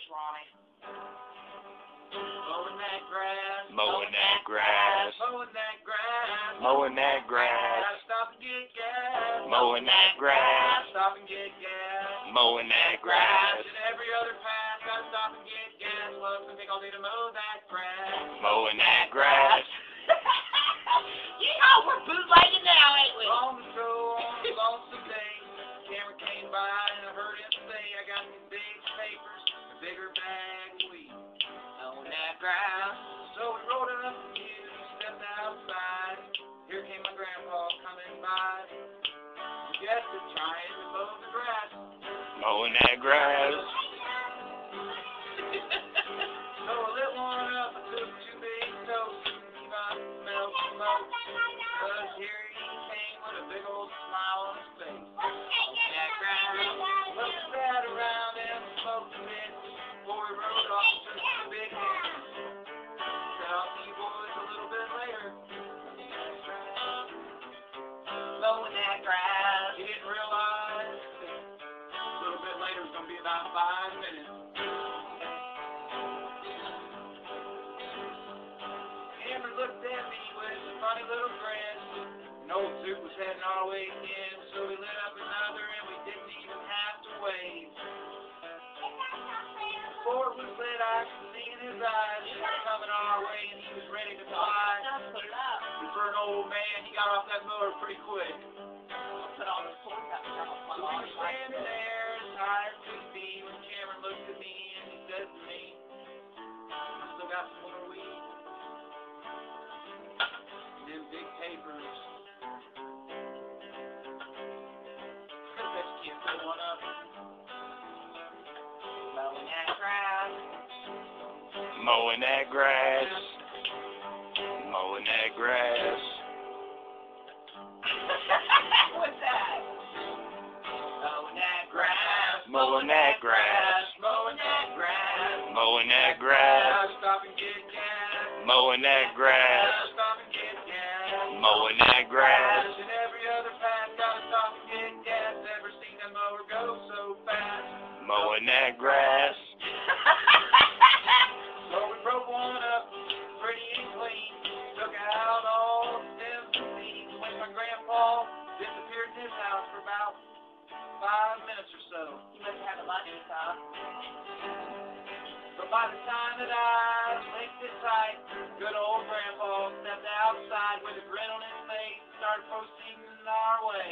Here's Ronny. Mowing that grass. Mowing that grass. Mowing that grass. Mowing that grass. Stop and get gas. Mowing that grass. Stop and get gas. Mowing that grass. And every other path, gotta stop and get gas. Well, gonna take all day to mow that grass. Mowing that grass. you know we're bootlegging now, ain't we? Weed. Mowing that grass. So we it up the view, stepped outside. Here came my grandpa coming by. Trying to mow the grass. Mowing that grass. So I lit one up, I took two big toasts, keep on smell smoke. But here he came with a big old smile on his face. That grass looked around and smoked a bit He didn't realize a little bit later was gonna be about five minutes. Cameron looked at me with a funny little grin. Was heading our way again, so we lit up another and we didn't even have to wave. Was lit, I could see in his eyes he was coming our way and he was ready to fly. For an old man, he got off that mower pretty quick. Put on the Mowing that grass. Mowing that grass. What's that? Mowing that grass. Mowing that grass. Mowing that grass. Mowing that grass. Stop and get gas. Mowing that grass. Stop and get gas. Mowing that grass. And every other path, gotta stop and get gas. Never seen a mower go so fast. Mowing that grass. House for about five minutes or so. You must have a lunch, huh? But by the time that I linked it tight, good old grandpa stepped outside with a grin on his face and started proceeding our way.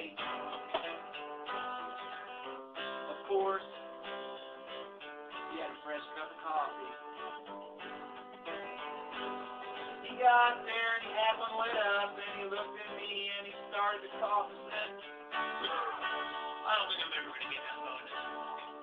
Of course, he had a fresh cup of coffee. He got there and he had one lit up and he looked at me and he started to cough and said, I don't think I'm ever going to get that bonus.